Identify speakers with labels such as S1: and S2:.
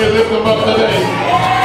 S1: If lift them up today.